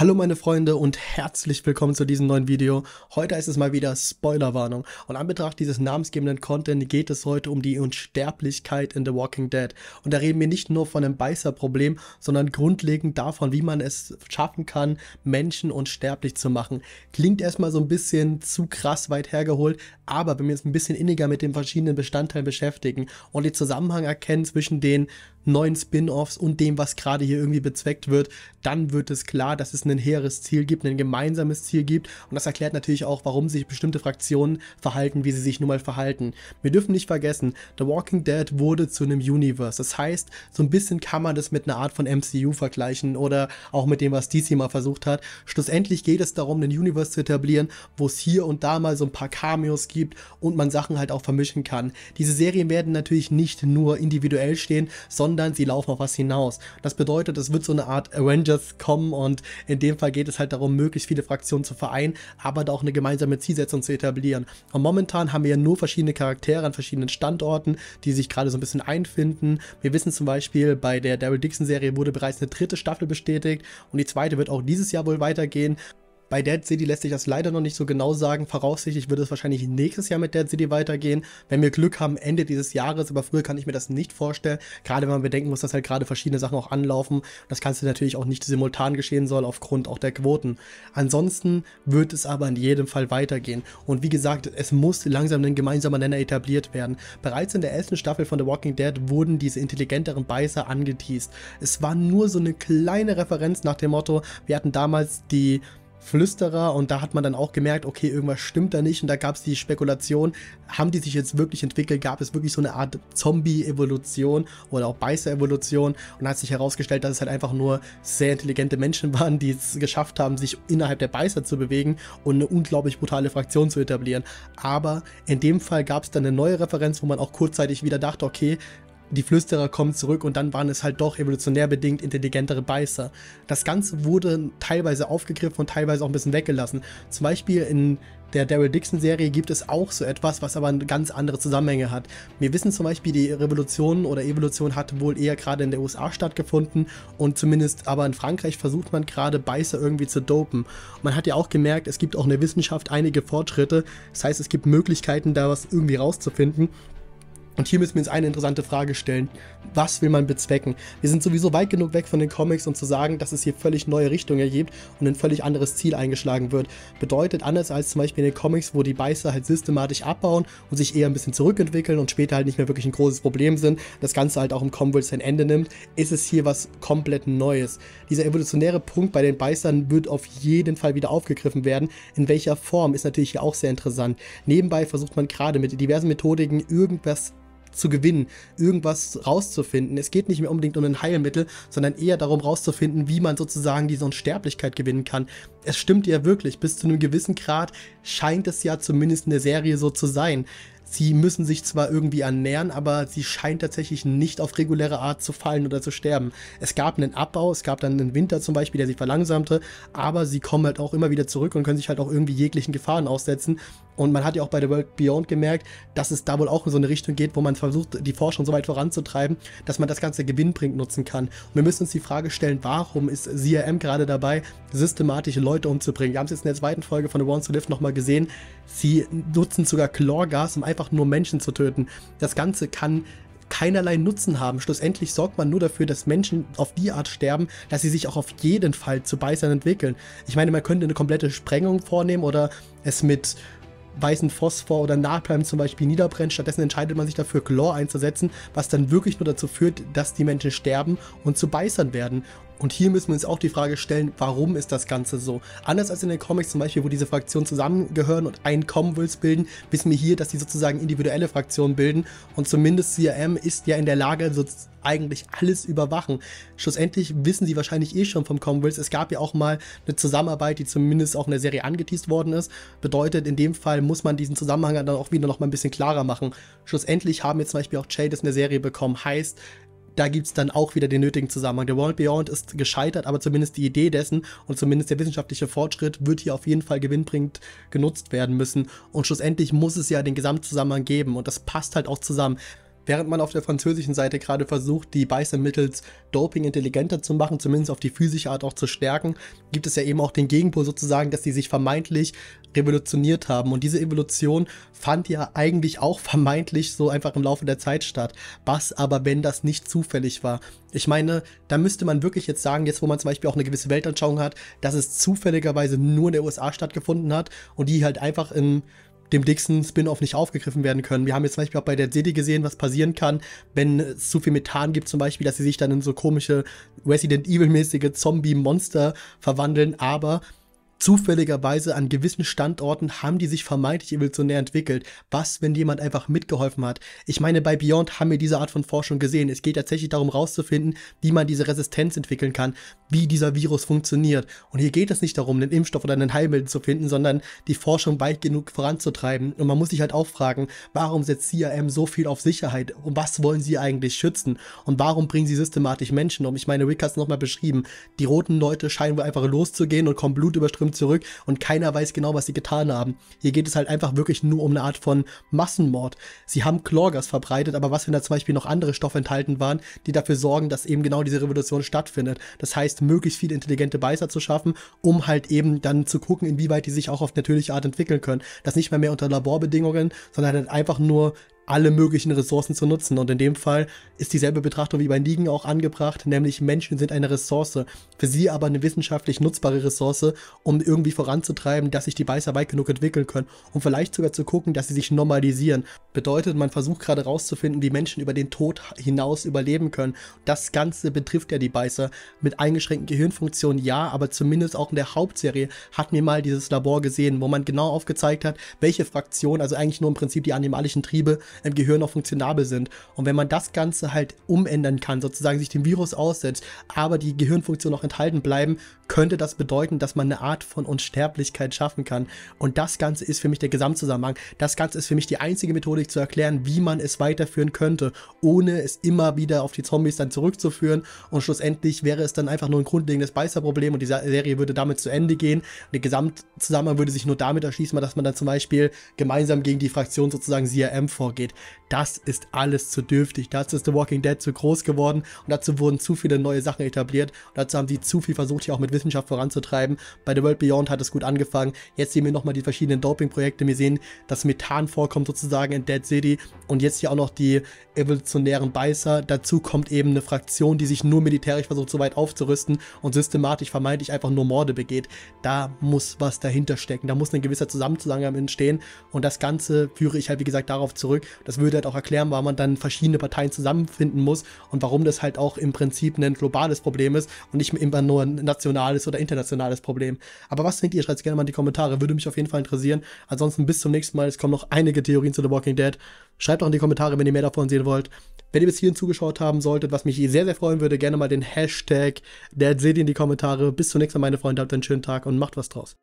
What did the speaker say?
Hallo meine Freunde und herzlich willkommen zu diesem neuen Video. Heute ist es mal wieder Spoilerwarnung und an Betracht dieses namensgebenden Content geht es heute um die Unsterblichkeit in The Walking Dead. Und da reden wir nicht nur von einem Beißerproblem, sondern grundlegend davon, wie man es schaffen kann, Menschen unsterblich zu machen. Klingt erstmal so ein bisschen zu krass weit hergeholt, aber wenn wir uns ein bisschen inniger mit den verschiedenen Bestandteilen beschäftigen und den Zusammenhang erkennen zwischen den neuen Spin-offs und dem, was gerade hier irgendwie bezweckt wird, dann wird es klar, dass es ein hehres Ziel gibt, ein gemeinsames Ziel gibt und das erklärt natürlich auch, warum sich bestimmte Fraktionen verhalten, wie sie sich nun mal verhalten. Wir dürfen nicht vergessen, The Walking Dead wurde zu einem Universe. Das heißt, so ein bisschen kann man das mit einer Art von MCU vergleichen oder auch mit dem, was DC mal versucht hat. Schlussendlich geht es darum, ein Universe zu etablieren, wo es hier und da mal so ein paar Cameos gibt und man Sachen halt auch vermischen kann. Diese Serien werden natürlich nicht nur individuell stehen, sondern sie laufen auf was hinaus. Das bedeutet, es wird so eine Art Avengers kommen und in dem Fall geht es halt darum, möglichst viele Fraktionen zu vereinen, aber da auch eine gemeinsame Zielsetzung zu etablieren. Und momentan haben wir ja nur verschiedene Charaktere an verschiedenen Standorten, die sich gerade so ein bisschen einfinden. Wir wissen zum Beispiel, bei der Daryl Dixon Serie wurde bereits eine dritte Staffel bestätigt und die zweite wird auch dieses Jahr wohl weitergehen. Bei Dead City lässt sich das leider noch nicht so genau sagen. Voraussichtlich wird es wahrscheinlich nächstes Jahr mit Dead City weitergehen. Wenn wir Glück haben, Ende dieses Jahres, aber früher kann ich mir das nicht vorstellen. Gerade wenn man bedenken muss, dass halt gerade verschiedene Sachen auch anlaufen. Das Ganze natürlich auch nicht simultan geschehen soll, aufgrund auch der Quoten. Ansonsten wird es aber in jedem Fall weitergehen. Und wie gesagt, es muss langsam ein gemeinsamer Nenner etabliert werden. Bereits in der ersten Staffel von The Walking Dead wurden diese intelligenteren Beißer angeteased. Es war nur so eine kleine Referenz nach dem Motto, wir hatten damals die Flüsterer und da hat man dann auch gemerkt, okay, irgendwas stimmt da nicht und da gab es die Spekulation, haben die sich jetzt wirklich entwickelt, gab es wirklich so eine Art Zombie-Evolution oder auch Beißer-Evolution und hat sich herausgestellt, dass es halt einfach nur sehr intelligente Menschen waren, die es geschafft haben, sich innerhalb der Beißer zu bewegen und eine unglaublich brutale Fraktion zu etablieren. Aber in dem Fall gab es dann eine neue Referenz, wo man auch kurzzeitig wieder dachte, okay, die Flüsterer kommen zurück und dann waren es halt doch evolutionär bedingt intelligentere Beißer. Das Ganze wurde teilweise aufgegriffen und teilweise auch ein bisschen weggelassen. Zum Beispiel in der Daryl Dixon Serie gibt es auch so etwas, was aber ganz andere Zusammenhänge hat. Wir wissen zum Beispiel, die Revolution oder Evolution hat wohl eher gerade in der USA stattgefunden und zumindest aber in Frankreich versucht man gerade Beißer irgendwie zu dopen. man hat ja auch gemerkt, es gibt auch in der Wissenschaft einige Fortschritte. Das heißt, es gibt Möglichkeiten, da was irgendwie rauszufinden. Und hier müssen wir uns eine interessante Frage stellen. Was will man bezwecken? Wir sind sowieso weit genug weg von den Comics, um zu sagen, dass es hier völlig neue Richtungen ergibt und ein völlig anderes Ziel eingeschlagen wird. Bedeutet anders als zum Beispiel in den Comics, wo die Beißer halt systematisch abbauen und sich eher ein bisschen zurückentwickeln und später halt nicht mehr wirklich ein großes Problem sind, das Ganze halt auch im Commonwealth sein Ende nimmt, ist es hier was komplett Neues. Dieser evolutionäre Punkt bei den Beißern wird auf jeden Fall wieder aufgegriffen werden. In welcher Form ist natürlich hier auch sehr interessant. Nebenbei versucht man gerade mit diversen Methodiken irgendwas zu gewinnen, irgendwas rauszufinden. Es geht nicht mehr unbedingt um ein Heilmittel, sondern eher darum rauszufinden, wie man sozusagen diese Unsterblichkeit gewinnen kann. Es stimmt ja wirklich, bis zu einem gewissen Grad scheint es ja zumindest in der Serie so zu sein. Sie müssen sich zwar irgendwie ernähren, aber sie scheint tatsächlich nicht auf reguläre Art zu fallen oder zu sterben. Es gab einen Abbau, es gab dann einen Winter zum Beispiel, der sich verlangsamte, aber sie kommen halt auch immer wieder zurück und können sich halt auch irgendwie jeglichen Gefahren aussetzen. Und man hat ja auch bei The World Beyond gemerkt, dass es da wohl auch in so eine Richtung geht, wo man versucht, die Forschung so weit voranzutreiben, dass man das Ganze gewinnbringend nutzen kann. Und wir müssen uns die Frage stellen, warum ist CRM gerade dabei, systematische Leute umzubringen? Wir haben es jetzt in der zweiten Folge von The Ones to Live nochmal gesehen. Sie nutzen sogar Chlorgas, um einfach nur Menschen zu töten. Das Ganze kann keinerlei Nutzen haben. Schlussendlich sorgt man nur dafür, dass Menschen auf die Art sterben, dass sie sich auch auf jeden Fall zu Beißern entwickeln. Ich meine, man könnte eine komplette Sprengung vornehmen oder es mit weißen Phosphor oder Napalm zum Beispiel niederbrennt. Stattdessen entscheidet man sich dafür, Chlor einzusetzen, was dann wirklich nur dazu führt, dass die Menschen sterben und zu Beißern werden. Und hier müssen wir uns auch die Frage stellen, warum ist das Ganze so? Anders als in den Comics zum Beispiel, wo diese Fraktionen zusammengehören und ein Commonwealth bilden, wissen wir hier, dass die sozusagen individuelle Fraktionen bilden und zumindest CRM ist ja in der Lage, so eigentlich alles überwachen. Schlussendlich wissen sie wahrscheinlich eh schon vom Commonwealth, es gab ja auch mal eine Zusammenarbeit, die zumindest auch in der Serie angeteased worden ist. Bedeutet, in dem Fall muss man diesen Zusammenhang dann auch wieder noch mal ein bisschen klarer machen. Schlussendlich haben jetzt zum Beispiel auch Jadis eine Serie bekommen, heißt, da gibt es dann auch wieder den nötigen Zusammenhang. Der World Beyond ist gescheitert, aber zumindest die Idee dessen und zumindest der wissenschaftliche Fortschritt wird hier auf jeden Fall gewinnbringend genutzt werden müssen. Und schlussendlich muss es ja den Gesamtzusammenhang geben und das passt halt auch zusammen. Während man auf der französischen Seite gerade versucht, die Beißer mittels Doping intelligenter zu machen, zumindest auf die physische Art auch zu stärken, gibt es ja eben auch den Gegenpol sozusagen, dass sie sich vermeintlich revolutioniert haben. Und diese Evolution fand ja eigentlich auch vermeintlich so einfach im Laufe der Zeit statt. Was aber, wenn das nicht zufällig war? Ich meine, da müsste man wirklich jetzt sagen, jetzt wo man zum Beispiel auch eine gewisse Weltanschauung hat, dass es zufälligerweise nur in der USA stattgefunden hat und die halt einfach in dem Dixon-Spin-Off nicht aufgegriffen werden können. Wir haben jetzt zum Beispiel auch bei der City gesehen, was passieren kann, wenn es zu viel Methan gibt, zum Beispiel, dass sie sich dann in so komische Resident Evil-mäßige Zombie-Monster verwandeln, aber Zufälligerweise an gewissen Standorten haben die sich vermeintlich evolutionär entwickelt. Was, wenn jemand einfach mitgeholfen hat? Ich meine, bei Beyond haben wir diese Art von Forschung gesehen. Es geht tatsächlich darum rauszufinden, wie man diese Resistenz entwickeln kann, wie dieser Virus funktioniert. Und hier geht es nicht darum, einen Impfstoff oder einen Heilmittel zu finden, sondern die Forschung weit genug voranzutreiben. Und man muss sich halt auch fragen, warum setzt CRM so viel auf Sicherheit? Und was wollen sie eigentlich schützen? Und warum bringen sie systematisch Menschen um? Ich meine, Rick hat es nochmal beschrieben. Die roten Leute scheinen wohl einfach loszugehen und kommen blutüberströmt kommt zurück und keiner weiß genau, was sie getan haben. Hier geht es halt einfach wirklich nur um eine Art von Massenmord. Sie haben Chlorgas verbreitet, aber was, wenn da zum Beispiel noch andere Stoffe enthalten waren, die dafür sorgen, dass eben genau diese Revolution stattfindet. Das heißt, möglichst viele intelligente Beißer zu schaffen, um halt eben dann zu gucken, inwieweit die sich auch auf natürliche Art entwickeln können. Das nicht mehr mehr unter Laborbedingungen, sondern halt einfach nur alle möglichen Ressourcen zu nutzen. Und in dem Fall ist dieselbe Betrachtung wie bei Nigen auch angebracht, nämlich Menschen sind eine Ressource, für sie aber eine wissenschaftlich nutzbare Ressource, um irgendwie voranzutreiben, dass sich die Beißer weit genug entwickeln können und vielleicht sogar zu gucken, dass sie sich normalisieren. Bedeutet, man versucht gerade rauszufinden, wie Menschen über den Tod hinaus überleben können. Das Ganze betrifft ja die Beißer mit eingeschränkten Gehirnfunktionen, ja, aber zumindest auch in der Hauptserie hatten wir mal dieses Labor gesehen, wo man genau aufgezeigt hat, welche Fraktionen, also eigentlich nur im Prinzip die animalischen Triebe, im Gehirn noch funktionabel sind. Und wenn man das Ganze halt umändern kann, sozusagen sich dem Virus aussetzt, aber die Gehirnfunktionen noch enthalten bleiben, könnte das bedeuten, dass man eine Art von Unsterblichkeit schaffen kann. Und das Ganze ist für mich der Gesamtzusammenhang. Das Ganze ist für mich die einzige Methodik zu erklären, wie man es weiterführen könnte, ohne es immer wieder auf die Zombies dann zurückzuführen. Und schlussendlich wäre es dann einfach nur ein grundlegendes Beißerproblem und die Serie würde damit zu Ende gehen. Der Gesamtzusammenhang würde sich nur damit erschließen, dass man dann zum Beispiel gemeinsam gegen die Fraktion sozusagen CRM vorgeht geht. Das ist alles zu dürftig. Dazu ist The Walking Dead zu groß geworden und dazu wurden zu viele neue Sachen etabliert und dazu haben sie zu viel versucht, hier auch mit Wissenschaft voranzutreiben. Bei The World Beyond hat es gut angefangen. Jetzt sehen wir nochmal die verschiedenen Doping-Projekte. Wir sehen, dass Methan vorkommt sozusagen in Dead City und jetzt hier auch noch die evolutionären Beißer. Dazu kommt eben eine Fraktion, die sich nur militärisch versucht, so weit aufzurüsten und systematisch vermeintlich einfach nur Morde begeht. Da muss was dahinter stecken. Da muss ein gewisser Zusammenhang entstehen und das Ganze führe ich halt, wie gesagt, darauf zurück, das würde halt auch erklären, warum man dann verschiedene Parteien zusammenfinden muss und warum das halt auch im Prinzip ein globales Problem ist und nicht immer nur ein nationales oder internationales Problem. Aber was denkt ihr? Schreibt es gerne mal in die Kommentare, würde mich auf jeden Fall interessieren. Ansonsten bis zum nächsten Mal. Es kommen noch einige Theorien zu The Walking Dead. Schreibt auch in die Kommentare, wenn ihr mehr davon sehen wollt. Wenn ihr bis hierhin zugeschaut haben solltet, was mich sehr, sehr freuen würde, gerne mal den Hashtag Dead seht in die Kommentare. Bis zum nächsten Mal, meine Freunde. Habt einen schönen Tag und macht was draus.